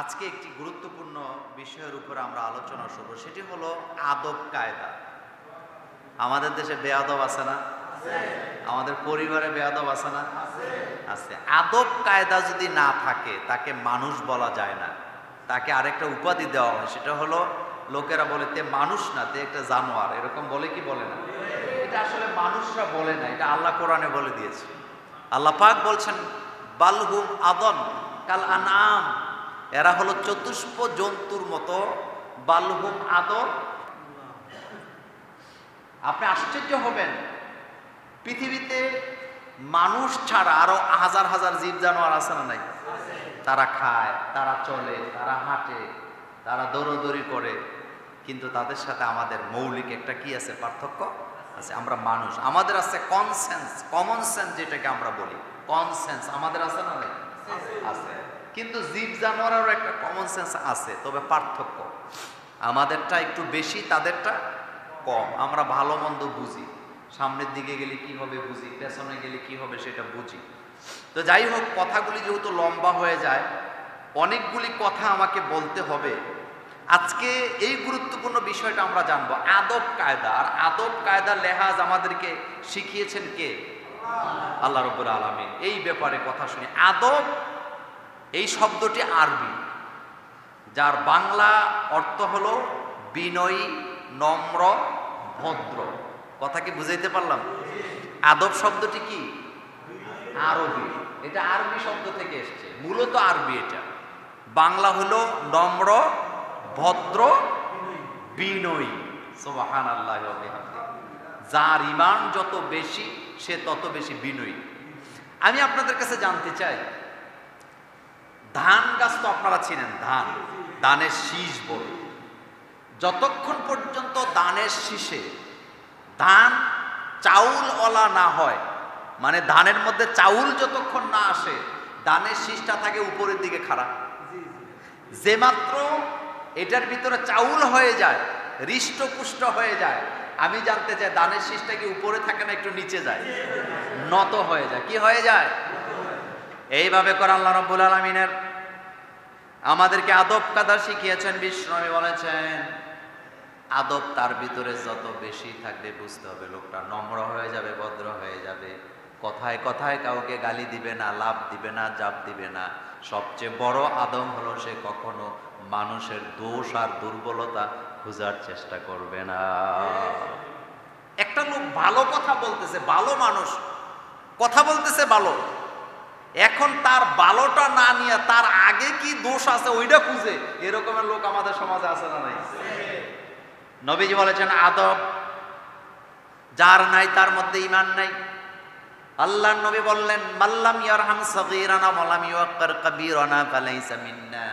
আজকে একটি গুরুত্বপূর্ণ বিষয়ের উপর আমরা আলোচনা করব, সেটি হলো আদব কায়দা। আমাদের দেশে বেয়াদব আছে না? আমাদের পরিবারে বেয়াদব আছে না? আছে। আদব কায়দা যদি না থাকে, তাকে মানুষ বলা যায় না। তাকে আরেকটা উপাধি দেওয়া হয়, সেটা হলো লোকেরা বলে, তে মানুষ না, তে একটা জানোয়ার। এরকম বলে কি বলে না? এটা আসলে মানুষরা বলে না, এটা আল্লাহ কোরআনে বলে দিয়েছে। আল্লাহ পাক বলছেন, বালহুম আদন কাল আনাম এরা হলো চতুষ্প জন্তুর মতো বালহুম আদর। আপনি আশ্চর্য হবেন, পৃথিবীতে মানুষ ছাড়া আরও হাজার হাজার জীব জানোয়ার আছে না নাই? তারা খায়, তারা চলে, তারা হাঁটে, তারা দৌড়দৌড়ি করে। কিন্তু তাদের সাথে আমাদের মৌলিক একটা কি আছে পার্থক্য? আছে আমরা মানুষ। আমাদের আছে কনসেন্স কমন সেন্স যেটাকে আমরা বলি। কনসেন্স আমাদের আছে না নাই? আছে। কিন্তু জীব জানোয়ারেরও একটা কমন সেন্স আছে, তবে পার্থক্য। আমাদেরটা একটু বেশি, তাদেরটা কম। আমরা ভালো মন্দ বুঝি। সামনের দিকে গেলে কি হবে বুঝি, পেছনে গেলে কি হবে সেটা বুঝি। তো যাই হোক, কথাগুলি যেহেতু লম্বা হয়ে যায়, অনেকগুলি কথা আমাকে বলতে হবে। আজকে এই গুরুত্বপূর্ণ বিষয়টা আমরা জানব, আদব কায়দা। আর আদব কায়দা লেহাজ আমাদেরকে শিখিয়েছেন কে? আল্লাহ রব্বুর আলমিন। এই ব্যাপারে কথা শুনি। আদব এই শব্দটি আরবি, যার বাংলা অর্থ হলো বিনয়ী, নম্র, ভদ্র। কথা কি বুঝাইতে পারলাম? আদব শব্দটি কি? আরবি। এটা আরবি শব্দ থেকে এসছে। মূলত আরবি এটা। বাংলা হলো নম্র, ভদ্র, বিনয়ী। সোবাহান আল্লাহ যার ইমান যত বেশি, সে তত বেশি বিনয়ী। আমি আপনাদের কাছে জানতে চাই ধান গাছ তো আপনারা চিনেন ধান। ধানের শীষ বলে। যতক্ষণ পর্যন্ত দানের শীষে ধান চাউলওয়ালা না হয় মানে ধানের মধ্যে চাউল যতক্ষণ না আসে ধানের শীষটা থাকে উপরের দিকে খারাপ যে মাত্র এটার ভিতরে চাউল হয়ে যায় হৃষ্টপুষ্ট হয়ে যায় আমি জানতে চাই ধানের শীষটা কি উপরে থাকে না একটু নিচে যায়? নত হয়ে যায়। কি হয়ে যায়? এইভাবে করে আল্লাহ রব্বুল আলমিনের আমাদেরকে আদব কাদা শিখিয়েছেন বিষ্ণবী বলেছেন, আদব তার ভিতরে যত বেশি থাকবে বুঝতে হবে, লোকটা নম্র হয়ে যাবে, ভদ্র হয়ে যাবে। কথায় কথায় কাউকে গালি দিবে না লাভ দিবে না, জাপ দিবে না। সবচেয়ে বড় আদম হলো সে কখনো মানুষের দোষ আর দুর্বলতা খোঁজার চেষ্টা করবে না। একটা লোক ভালো কথা বলতেছে, ভালো মানুষ, কথা বলতেছে ভালো। এখন তার ভালোটা না নিয়ে তার আগে কি দোষ আছে ওইটা খুঁজে। এরকমের লোক আমাদের সমাজে আছে না নাই? নবীজি বলেছেন, আদব, যার নাই তার মধ্যে ইমান নাই। আল্লাহ নবী বললেন মাল্লাম ইয়ারহাম সগীরানা মালাম ইউক্কার কাবীরানা ফালাইসা মিন্না।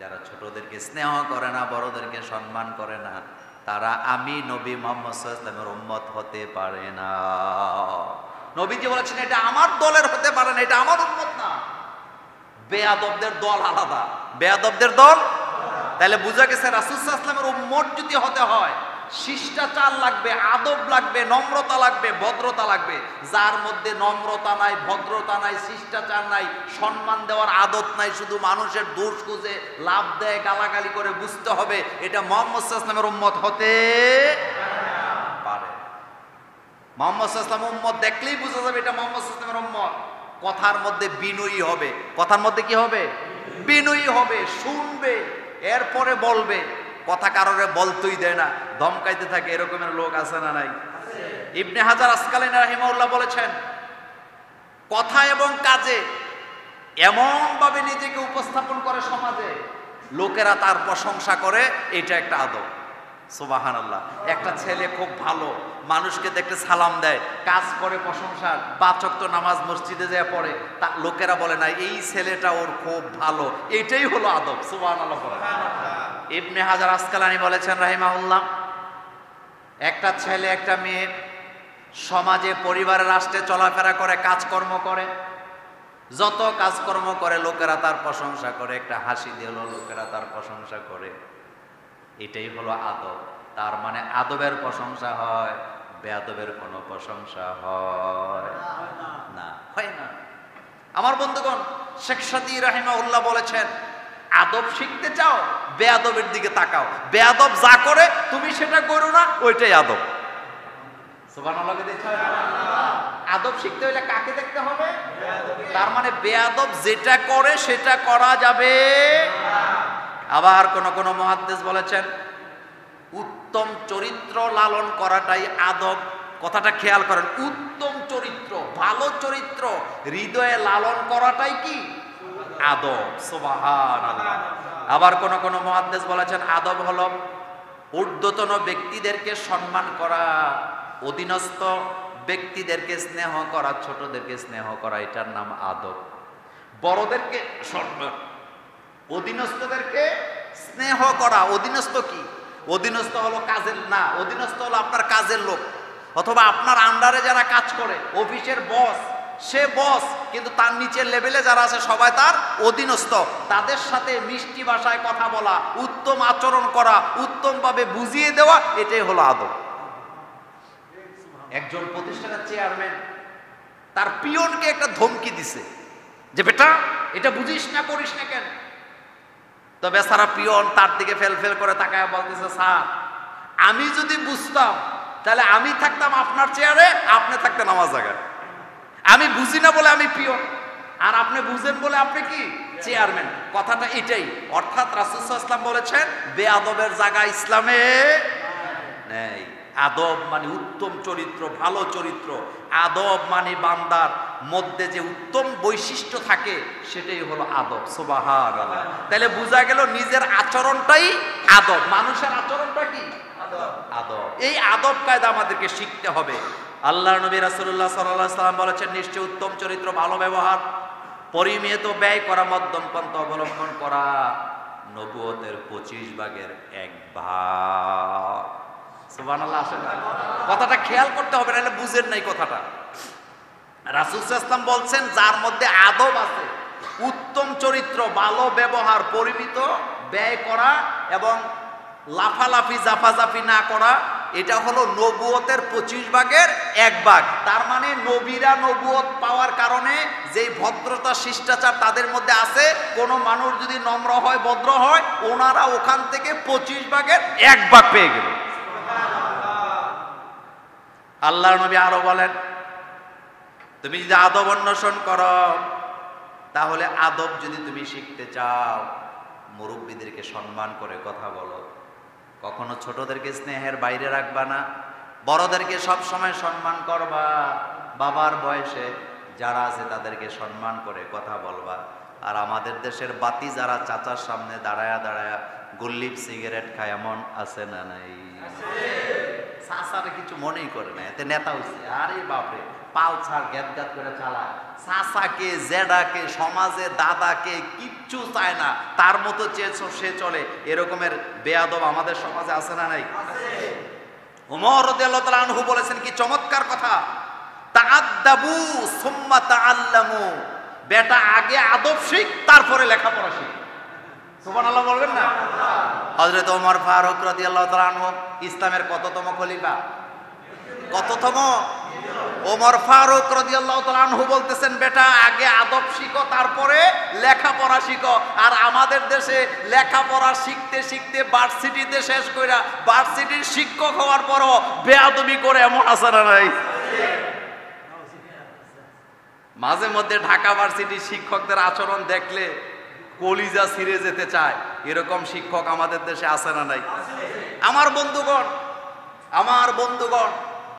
যারা ছোটদেরকে স্নেহ করে না, বড়দেরকে সম্মান করে না, তারা আমি নবী মোহাম্মদ সাল্লামের উম্মত হতে পারে না। নবীজি বলেছেন, এটা আমার দলের হতে পারে না, এটা আমার উন্মত না। বেয়াদবদের দল আলাদা। বেয়াদবদের দল? তাহলে বুঝা গেছে রাসুসাল্লামের উম্মত যদি হতে হয়, শিষ্টাচার লাগবে, আদব লাগবে, নম্রতা লাগবে, ভদ্রতা লাগবে। যার মধ্যে নম্রতা নাই, ভদ্রতা নাই, শিষ্টাচার নাই, সম্মান দেওয়ার আদত নাই, শুধু মানুষের দোষ খুঁজে লাভ দেয়, গালাগালি করে বুঝতে হবে, এটা মোহাম্মদ ইসলামের উম্মত হতে মোহাম্মদ উম্মত দেখলেই বুঝা যাবে এটা মোহাম্মদ ইসলামের উম্মত। কথার মধ্যে বিনয়ী হবে। কথার মধ্যে কি হবে? বিনয়ী হবে, শুনবে, এরপরে বলবে। কথা কারোরে বলতেই দেয় না, ধমকাইতে থাকে, এরকমের লোক আছে না নাই? ইবনে হাজার আসকালীন রাহিমাউল্লাহ বলেছেন, কথা এবং কাজে এমনভাবে নিজেকে উপস্থাপন করে সমাজে, লোকেরা তার প্রশংসা করে, এটা একটা আদব। সোবাহান আল্লাহ একটা ছেলে খুব ভালো মানুষকে দেখতে সালাম দেয় কাজ করে প্রশংসা পাচক তো নামাজ মসজিদে যায় পড়ে তা লোকেরা বলে না এই ছেলেটা ওর খুব ভালো। এটাই হলো আদব সোবাহান আল্লাহ ইবনে হাজার আসকালানি বলেছেন রাহিমাউল্লাহ একটা ছেলে একটা মেয়ে সমাজে পরিবারের রাষ্ট্রে চলাফেরা করে কাজকর্ম করে যত কাজকর্ম করে লোকেরা তার প্রশংসা করে একটা হাসি দিল লোকেরা তার প্রশংসা করে। এটাই হলো আদব। তার মানে আদবের প্রশংসা হয় বেআদবের কোনো প্রশংসা হয় না। হয় না। আমার বন্ধুগণ, শেখ সাদি রাহিমা উল্লাহ বলেছেন, আদব শিখতে চাও, বেয়াদবের দিকে তাকাও। বেয়াদব যা করে, তুমি সেটা করো না, ওইটাই আদব? আদব শিখতে হলে কাকে দেখতে হবে? তার মানে বেয়াদব যেটা করে, সেটা করা যাবে আবার কোন কোন মহাদ্দেশ বলেছেন, উত্তম চরিত্র লালন করাটাই আদব। কথাটা খেয়াল করেন, উত্তম চরিত্র, ভালো চরিত্র হৃদয়ে লালন করাটাই কি? আদব। সুবাহান আবার কোন কোন মহাদ্দেশ বলেছেন, আদব হল ঊর্ধ্বতন ব্যক্তিদেরকে সম্মান করা, অধীনস্থ ব্যক্তিদেরকে স্নেহ করা, ছোটদেরকে স্নেহ করা, এটার নাম আদব। বড়দেরকে সম্মান অধীনস্থদেরকে স্নেহ করা, অধীনস্থ কি? অধীনস্থ হলো কাজের, না, অধীনস্থ হলো আপনার কাজের লোক। অথবা আপনার আন্ডারে যারা কাজ করে অফিসের বস সে বস কিন্তু তার নিচের লেভেলে যারা আছে, সবাই তার অধীনস্থ। তাদের সাথে মিষ্টি ভাষায় কথা বলা, উত্তম আচরণ করা, উত্তমভাবে বুঝিয়ে দেওয়া, এটাই হলো আদব। একজন প্রতিষ্ঠানের চেয়ারম্যান তার পিয়নকে একটা ধমকি দিছে যে, বেটা, এটা বুঝিস না, করিস না কেন? তো বেচারা পিয়ন তার দিকে ফেল ফেল করে তাকায় বলতেছে, স্যার, আমি যদি বুঝতাম, তাহলে আমি থাকতাম আপনার চেয়ারে, আপনি থাকতেন আমার জায়গায়। আমি বুঝি না বলে আমি পিয়ন। আর আপনি বুঝেন বলে আপনি কি? চেয়ারম্যান। কথাটা এটাই। অর্থাৎ রাসুল ইসলাম বলেছেন বেআদবের জায়গা ইসলামে নেই। আদব মানে উত্তম চরিত্র, ভালো চরিত্র। আদব মানে বান্দার মধ্যে যে উত্তম বৈশিষ্ট্য থাকে, সেটাই হলো আদব। সুবাহার তাহলে বোঝা গেল নিজের আচরণটাই আদব। মানুষের আচরণটা কি? আদব। এই আদব কায়দা আমাদেরকে শিখতে হবে। আল্লাহ নবী রাসূলুল্লাহ সাল্লাল্লাহু সাল্লাম বলেছেন, নিশ্চয় উত্তম চরিত্র, ভালো ব্যবহার, পরিমিত ব্যয় করা, মধ্যম পন্থা অবলম্বন করা, নবুয়তের পঁচিশ ভাগের এক ভাগ। সুবহানাল্লাহ আসলে কথাটা খেয়াল করতে হবে, নাহলে বুঝেন নাই কথাটা। রাসূল ইসলাম বলছেন, যার মধ্যে আদব আছে, উত্তম চরিত্র, ভালো ব্যবহার, পরিমিত ব্যয় করা এবং লাফালাফি, জাফাজাফি না করা, এটা হলো নবুয়তের পঁচিশ ভাগের এক ভাগ। তার মানে নবীরা নবুয়ত পাওয়ার কারণে যেই ভদ্রতা, শিষ্টাচার তাদের মধ্যে আছে, কোনো মানুষ যদি নম্র হয়, ভদ্র হয়, ওনারা ওখান থেকে পঁচিশ ভাগের এক ভাগ পেয়ে গেল। আল্লাহ নবী আরও বলেন, তুমি যদি আদব অন্বেষণ করো, তাহলে আদব যদি তুমি শিখতে চাও, মুরব্বীদেরকে সম্মান করে কথা বলো। কখনো ছোটদেরকে স্নেহের বাইরে রাখবা না, বড়দেরকে সব সময় সম্মান করবা। বাবার বয়সে যারা আছে তাদেরকে সম্মান করে কথা বলবা। আর আমাদের দেশের বাতি যারা চাচার সামনে দাঁড়ায়া দাঁড়ায়া গুল্লিপ সিগারেট খায়, এমন আছে না নাই? চাচারে কিছু মনেই করে না এতে নেতা হচ্ছে আরে বাপরে পালসার গ্যাত গ্যাত করে চালায়। চাচাকে জেডাকে সমাজে দাদাকে কিচ্ছু চায় না তার মতো চেয়ে সে চলে। এরকমের বেয়াদব আমাদের সমাজে আছে না নাই? উমর আনহু বলেছেন কি চমৎকার কথা। তাআদ্দাবু সুম্মা তাআল্লামু। বেটা আগে আদব শিখ তারপরে লেখাপড়া শিখ। সুবহানাল্লাহ বলবেন না? হযরত ওমর ফারুক রাদিয়াল্লাহু তাআলা আনহু ইসলামের কততম খলিফা? কততম? ওমর ফারুক রাদিয়াল্লাহু তাআলা আনহু বলতেছেন, বেটা, আগে আদব শিখো, তারপরে লেখাপড়া শিখো। আর আমাদের দেশে লেখাপড়া শিখতে শিখতে ভার্সিটিতে শেষ কইরা ভার্সিটির শিক্ষক হওয়ার পরও বেয়াদবি করে এমন আছে না নাই? মাঝে মধ্যে ঢাকা ভার্সিটির শিক্ষকদের আচরণ দেখলে কলিজা ছিঁড়ে যেতে চায়। এরকম শিক্ষক আমাদের দেশে আছে না নাই? আমার বন্ধুগণ আমার বন্ধুগণ